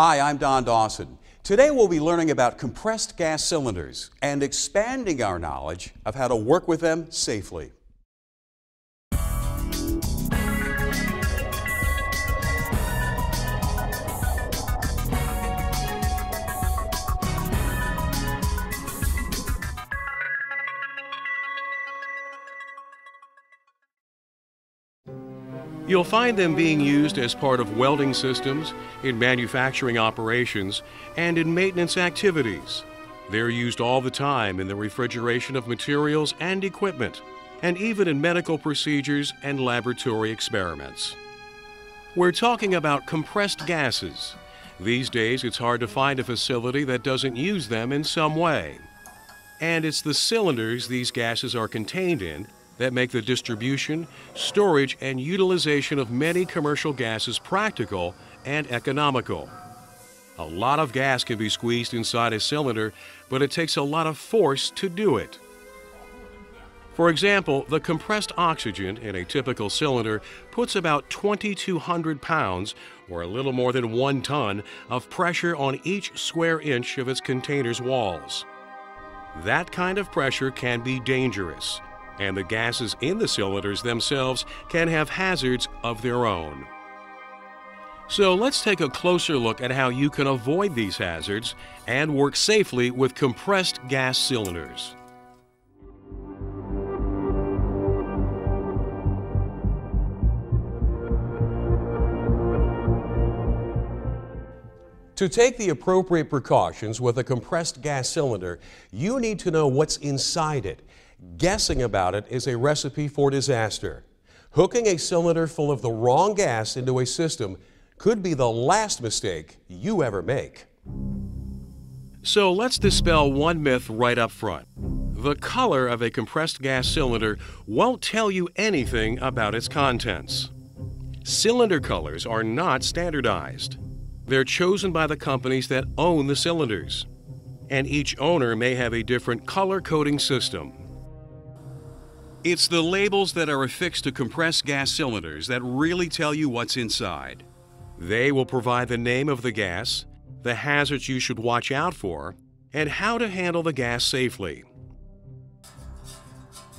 Hi, I'm Don Dawson. Today we'll be learning about compressed gas cylinders and expanding our knowledge of how to work with them safely. You'll find them being used as part of welding systems, in manufacturing operations, and in maintenance activities. They're used all the time in the refrigeration of materials and equipment, and even in medical procedures and laboratory experiments. We're talking about compressed gases. These days, it's hard to find a facility that doesn't use them in some way. And it's the cylinders these gases are contained in that make the distribution, storage, and utilization of many commercial gases practical and economical. A lot of gas can be squeezed inside a cylinder, but it takes a lot of force to do it. For example, the compressed oxygen in a typical cylinder puts about 2,200 pounds, or a little more than one ton, of pressure on each square inch of its container's walls. That kind of pressure can be dangerous and the gases in the cylinders themselves can have hazards of their own. So let's take a closer look at how you can avoid these hazards and work safely with compressed gas cylinders. To take the appropriate precautions with a compressed gas cylinder, you need to know what's inside it Guessing about it is a recipe for disaster. Hooking a cylinder full of the wrong gas into a system could be the last mistake you ever make. So let's dispel one myth right up front. The color of a compressed gas cylinder won't tell you anything about its contents. Cylinder colors are not standardized. They're chosen by the companies that own the cylinders. And each owner may have a different color coding system. It's the labels that are affixed to compressed gas cylinders that really tell you what's inside. They will provide the name of the gas, the hazards you should watch out for, and how to handle the gas safely.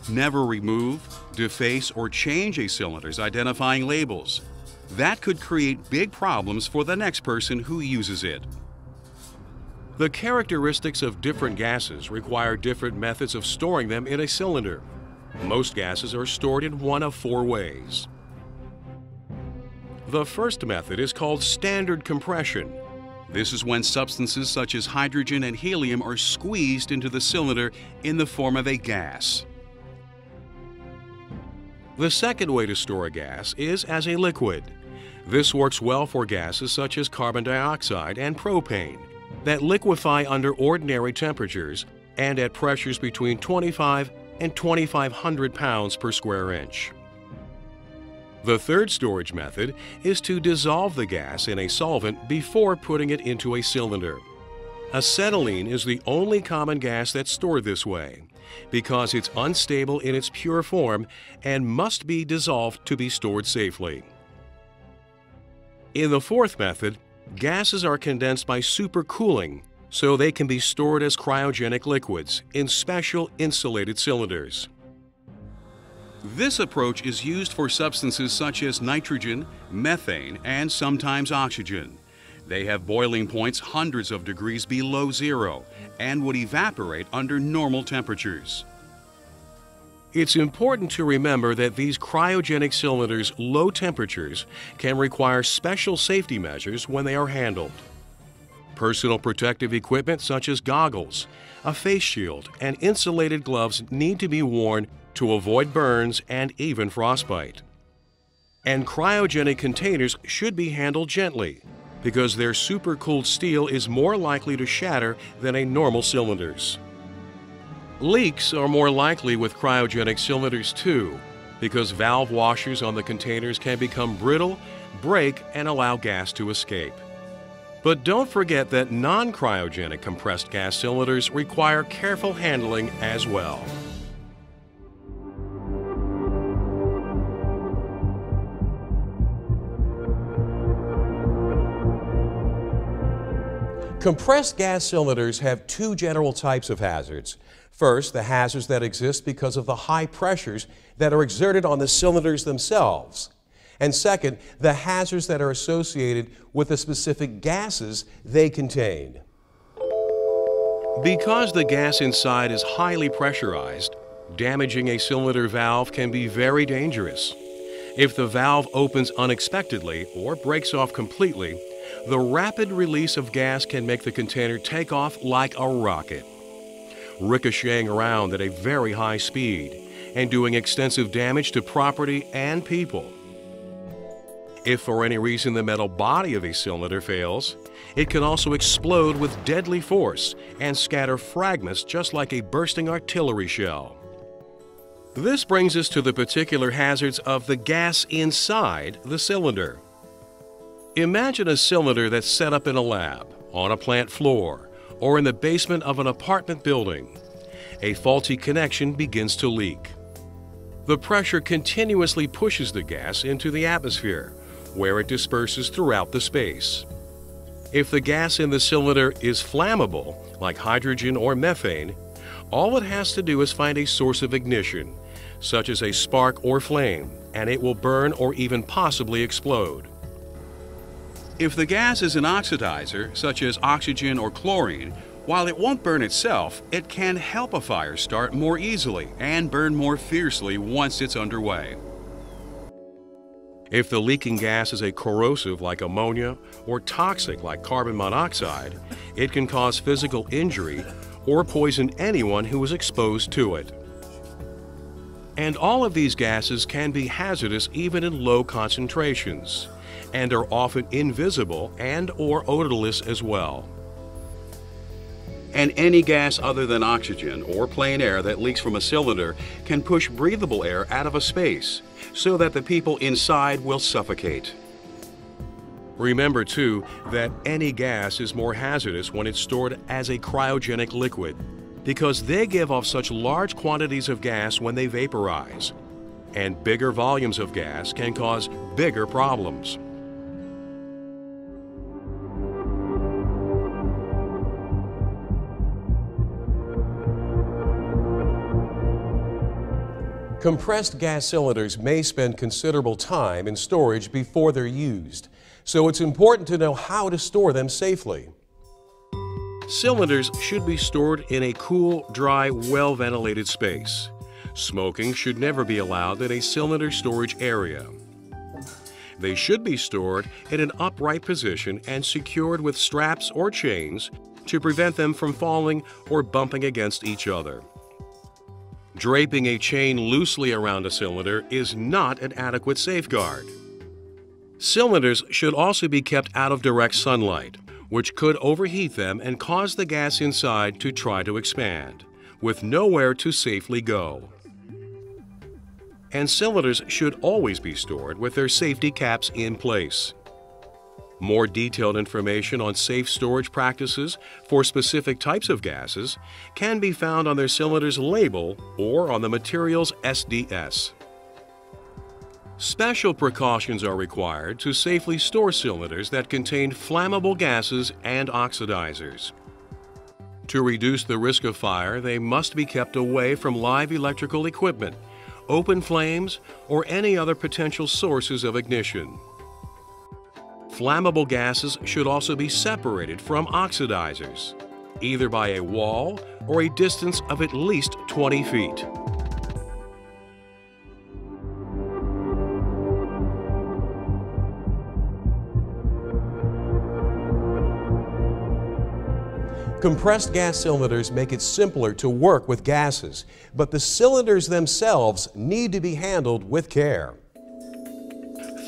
Never remove, deface, or change a cylinder's identifying labels. That could create big problems for the next person who uses it. The characteristics of different gases require different methods of storing them in a cylinder. Most gases are stored in one of four ways. The first method is called standard compression. This is when substances such as hydrogen and helium are squeezed into the cylinder in the form of a gas. The second way to store a gas is as a liquid. This works well for gases such as carbon dioxide and propane that liquefy under ordinary temperatures and at pressures between 25 and 2,500 pounds per square inch. The third storage method is to dissolve the gas in a solvent before putting it into a cylinder. Acetylene is the only common gas that's stored this way because it's unstable in its pure form and must be dissolved to be stored safely. In the fourth method, gases are condensed by supercooling so they can be stored as cryogenic liquids in special insulated cylinders. This approach is used for substances such as nitrogen, methane, and sometimes oxygen. They have boiling points hundreds of degrees below zero and would evaporate under normal temperatures. It's important to remember that these cryogenic cylinders' low temperatures can require special safety measures when they are handled. Personal protective equipment such as goggles, a face shield, and insulated gloves need to be worn to avoid burns and even frostbite. And cryogenic containers should be handled gently because their supercooled steel is more likely to shatter than a normal cylinder's. Leaks are more likely with cryogenic cylinders too because valve washers on the containers can become brittle, break, and allow gas to escape. But don't forget that non-cryogenic compressed gas cylinders require careful handling as well. Compressed gas cylinders have two general types of hazards. First, the hazards that exist because of the high pressures that are exerted on the cylinders themselves. And second, the hazards that are associated with the specific gases they contain. Because the gas inside is highly pressurized, damaging a cylinder valve can be very dangerous. If the valve opens unexpectedly or breaks off completely, the rapid release of gas can make the container take off like a rocket, ricocheting around at a very high speed and doing extensive damage to property and people. If for any reason the metal body of a cylinder fails, it can also explode with deadly force and scatter fragments just like a bursting artillery shell. This brings us to the particular hazards of the gas inside the cylinder. Imagine a cylinder that's set up in a lab, on a plant floor, or in the basement of an apartment building. A faulty connection begins to leak. The pressure continuously pushes the gas into the atmosphere, where it disperses throughout the space. If the gas in the cylinder is flammable, like hydrogen or methane, all it has to do is find a source of ignition, such as a spark or flame, and it will burn or even possibly explode. If the gas is an oxidizer, such as oxygen or chlorine, while it won't burn itself, it can help a fire start more easily and burn more fiercely once it's underway. If the leaking gas is a corrosive like ammonia or toxic like carbon monoxide, it can cause physical injury or poison anyone who is exposed to it. And all of these gases can be hazardous even in low concentrations and are often invisible and or odorless as well. And any gas other than oxygen or plain air that leaks from a cylinder can push breathable air out of a space so that the people inside will suffocate. Remember, too, that any gas is more hazardous when it's stored as a cryogenic liquid because they give off such large quantities of gas when they vaporize. And bigger volumes of gas can cause bigger problems. Compressed gas cylinders may spend considerable time in storage before they're used, so it's important to know how to store them safely. Cylinders should be stored in a cool, dry, well ventilated space. Smoking should never be allowed in a cylinder storage area. They should be stored in an upright position and secured with straps or chains to prevent them from falling or bumping against each other. Draping a chain loosely around a cylinder is not an adequate safeguard. Cylinders should also be kept out of direct sunlight, which could overheat them and cause the gas inside to try to expand, with nowhere to safely go. And cylinders should always be stored with their safety caps in place. More detailed information on safe storage practices for specific types of gases can be found on their cylinder's label or on the material's SDS. Special precautions are required to safely store cylinders that contain flammable gases and oxidizers. To reduce the risk of fire, they must be kept away from live electrical equipment, open flames, or any other potential sources of ignition. Flammable gases should also be separated from oxidizers, either by a wall or a distance of at least 20 feet. Compressed gas cylinders make it simpler to work with gases, but the cylinders themselves need to be handled with care.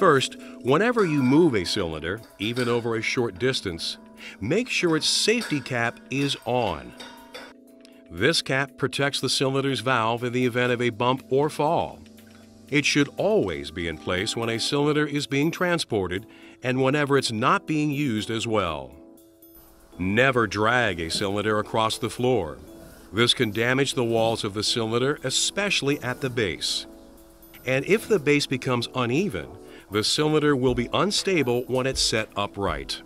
First, whenever you move a cylinder, even over a short distance, make sure its safety cap is on. This cap protects the cylinder's valve in the event of a bump or fall. It should always be in place when a cylinder is being transported and whenever it's not being used as well. Never drag a cylinder across the floor. This can damage the walls of the cylinder, especially at the base. And if the base becomes uneven, the cylinder will be unstable when it's set upright.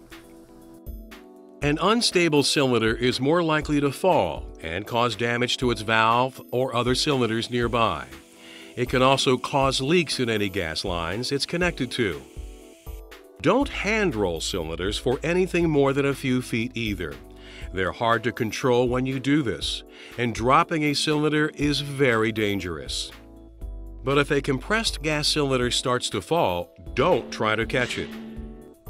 An unstable cylinder is more likely to fall and cause damage to its valve or other cylinders nearby. It can also cause leaks in any gas lines it's connected to. Don't hand roll cylinders for anything more than a few feet either. They're hard to control when you do this, and dropping a cylinder is very dangerous. But if a compressed gas cylinder starts to fall, don't try to catch it.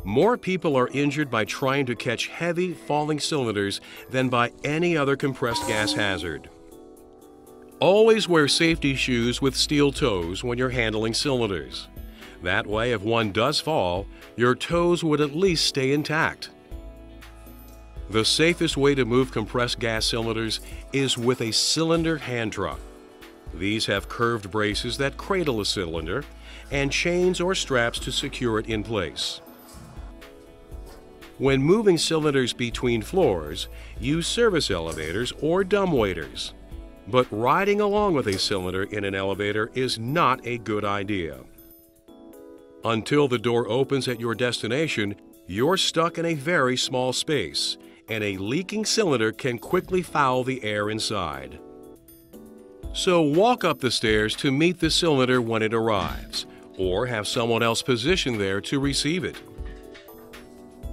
More people are injured by trying to catch heavy, falling cylinders than by any other compressed gas hazard. Always wear safety shoes with steel toes when you're handling cylinders. That way, if one does fall, your toes would at least stay intact. The safest way to move compressed gas cylinders is with a cylinder hand truck. These have curved braces that cradle a cylinder and chains or straps to secure it in place. When moving cylinders between floors, use service elevators or dumbwaiters. But riding along with a cylinder in an elevator is not a good idea. Until the door opens at your destination, you're stuck in a very small space, and a leaking cylinder can quickly foul the air inside. So walk up the stairs to meet the cylinder when it arrives, or have someone else positioned there to receive it.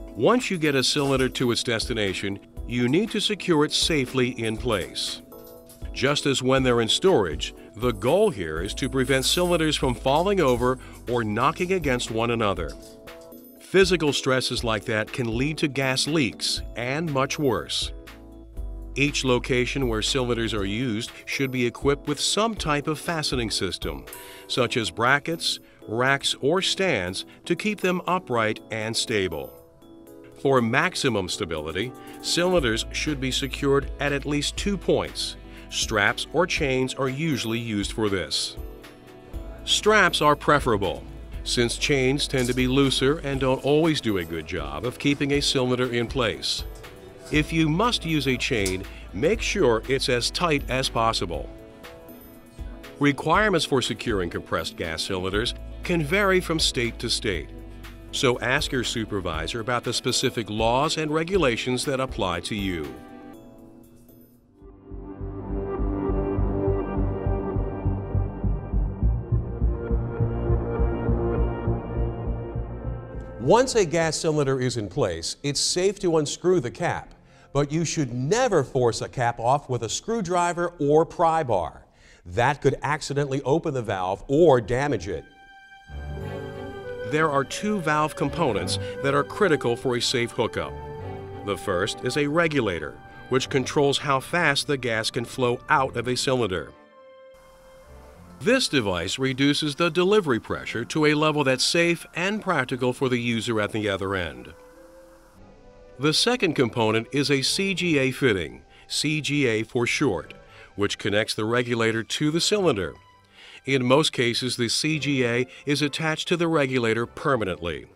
Once you get a cylinder to its destination, you need to secure it safely in place. Just as when they're in storage, the goal here is to prevent cylinders from falling over or knocking against one another. Physical stresses like that can lead to gas leaks and much worse. Each location where cylinders are used should be equipped with some type of fastening system, such as brackets, racks, or stands to keep them upright and stable. For maximum stability, cylinders should be secured at at least two points. Straps or chains are usually used for this. Straps are preferable, since chains tend to be looser and don't always do a good job of keeping a cylinder in place. If you must use a chain, make sure it's as tight as possible. Requirements for securing compressed gas cylinders can vary from state to state. So ask your supervisor about the specific laws and regulations that apply to you. Once a gas cylinder is in place, it's safe to unscrew the cap, but you should never force a cap off with a screwdriver or pry bar. That could accidentally open the valve or damage it there are two valve components that are critical for a safe hookup. The first is a regulator, which controls how fast the gas can flow out of a cylinder. This device reduces the delivery pressure to a level that's safe and practical for the user at the other end. The second component is a CGA fitting, CGA for short, which connects the regulator to the cylinder in most cases, the CGA is attached to the regulator permanently.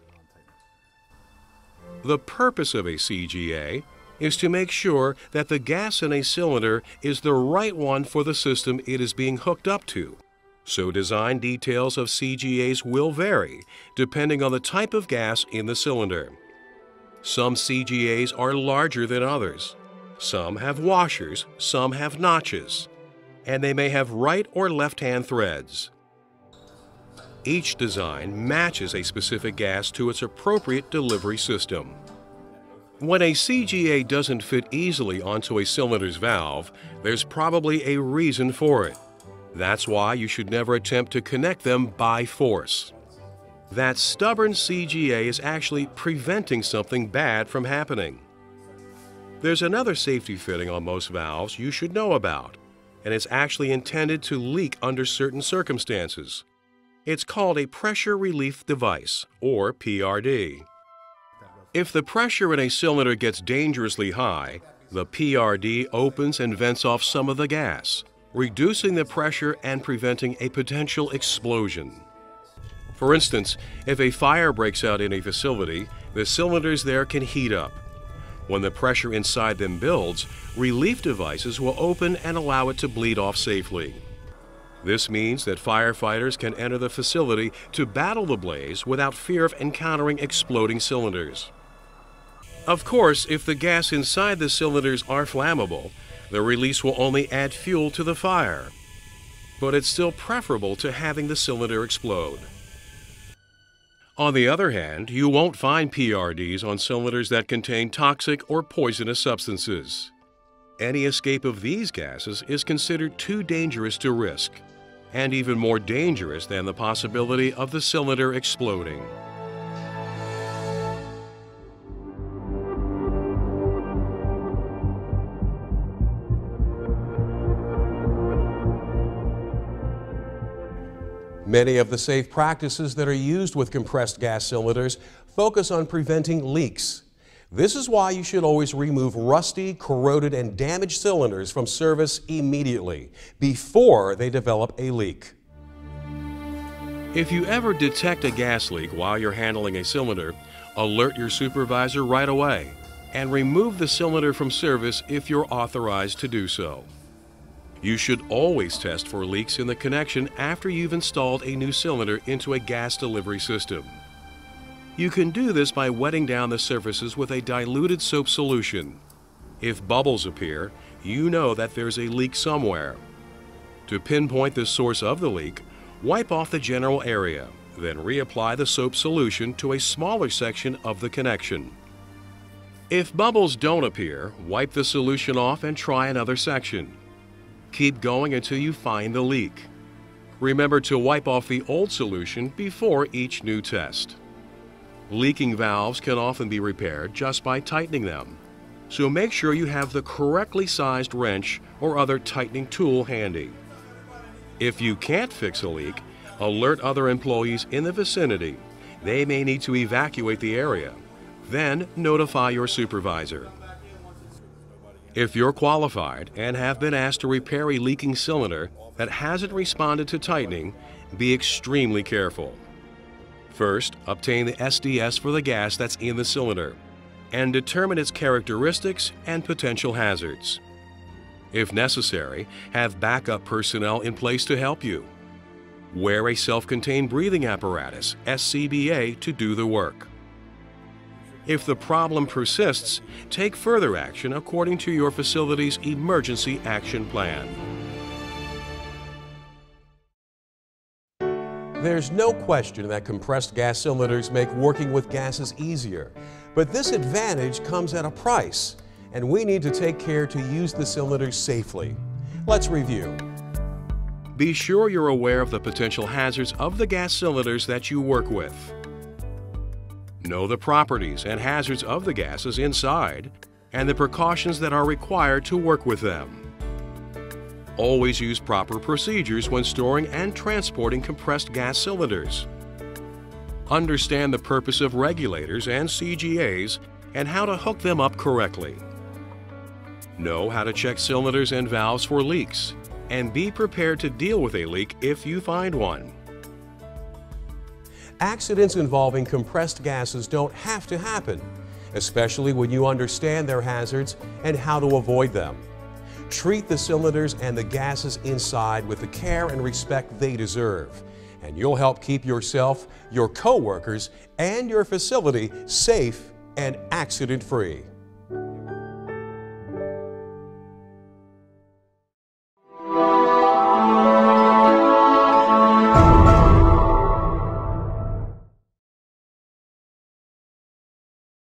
The purpose of a CGA is to make sure that the gas in a cylinder is the right one for the system it is being hooked up to. So design details of CGAs will vary depending on the type of gas in the cylinder. Some CGAs are larger than others. Some have washers, some have notches and they may have right or left hand threads. Each design matches a specific gas to its appropriate delivery system. When a CGA doesn't fit easily onto a cylinder's valve, there's probably a reason for it. That's why you should never attempt to connect them by force. That stubborn CGA is actually preventing something bad from happening. There's another safety fitting on most valves you should know about and it's actually intended to leak under certain circumstances. It's called a pressure relief device, or PRD. If the pressure in a cylinder gets dangerously high, the PRD opens and vents off some of the gas, reducing the pressure and preventing a potential explosion. For instance, if a fire breaks out in a facility, the cylinders there can heat up, when the pressure inside them builds, relief devices will open and allow it to bleed off safely. This means that firefighters can enter the facility to battle the blaze without fear of encountering exploding cylinders. Of course, if the gas inside the cylinders are flammable, the release will only add fuel to the fire. But it's still preferable to having the cylinder explode. On the other hand, you won't find PRDs on cylinders that contain toxic or poisonous substances. Any escape of these gases is considered too dangerous to risk, and even more dangerous than the possibility of the cylinder exploding. Many of the safe practices that are used with compressed gas cylinders focus on preventing leaks. This is why you should always remove rusty, corroded, and damaged cylinders from service immediately before they develop a leak. If you ever detect a gas leak while you're handling a cylinder, alert your supervisor right away and remove the cylinder from service if you're authorized to do so. You should always test for leaks in the connection after you've installed a new cylinder into a gas delivery system. You can do this by wetting down the surfaces with a diluted soap solution. If bubbles appear, you know that there's a leak somewhere. To pinpoint the source of the leak, wipe off the general area, then reapply the soap solution to a smaller section of the connection. If bubbles don't appear, wipe the solution off and try another section. Keep going until you find the leak. Remember to wipe off the old solution before each new test. Leaking valves can often be repaired just by tightening them. So make sure you have the correctly sized wrench or other tightening tool handy. If you can't fix a leak, alert other employees in the vicinity. They may need to evacuate the area. Then notify your supervisor. If you're qualified and have been asked to repair a leaking cylinder that hasn't responded to tightening, be extremely careful. First, obtain the SDS for the gas that's in the cylinder and determine its characteristics and potential hazards. If necessary, have backup personnel in place to help you. Wear a self-contained breathing apparatus, SCBA, to do the work. If the problem persists, take further action according to your facility's emergency action plan. There's no question that compressed gas cylinders make working with gases easier, but this advantage comes at a price, and we need to take care to use the cylinders safely. Let's review. Be sure you're aware of the potential hazards of the gas cylinders that you work with. Know the properties and hazards of the gases inside and the precautions that are required to work with them. Always use proper procedures when storing and transporting compressed gas cylinders. Understand the purpose of regulators and CGAs and how to hook them up correctly. Know how to check cylinders and valves for leaks and be prepared to deal with a leak if you find one. Accidents involving compressed gases don't have to happen, especially when you understand their hazards and how to avoid them. Treat the cylinders and the gases inside with the care and respect they deserve, and you'll help keep yourself, your coworkers, and your facility safe and accident-free.